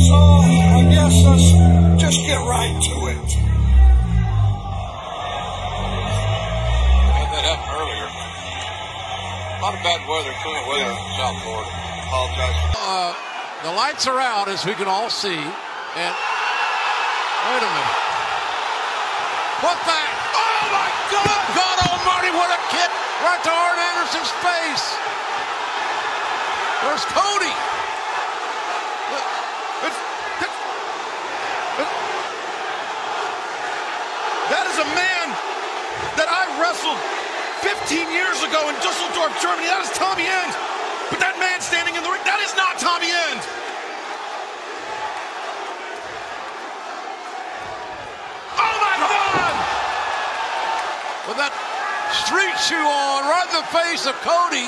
So I guess let's just get right to it. Had that happened earlier. A lot of bad weather, cooler weather in South Florida. Apologize. The lights are out, as we can all see. And wait a minute. What the? Oh my God! God Almighty! What a kick right to Arn Anderson's face. There's Cody. That is a man that I wrestled 15 years ago in Dusseldorf, Germany. That is Tommy End. But that man standing in the ring, that is not Tommy End. Oh my God! With that street shoe on, right in the face of Cody.